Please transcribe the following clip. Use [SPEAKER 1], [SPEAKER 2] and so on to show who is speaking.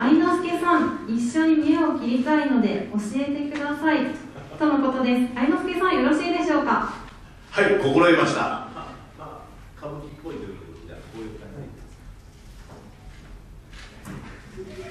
[SPEAKER 1] 愛之助さん一緒に目を切りたいので教えてください。とのことです。愛之助さんよろしいでしょうか？
[SPEAKER 2] はい心得ました、
[SPEAKER 3] まあまあ、歌舞伎っぽいというこういう感じで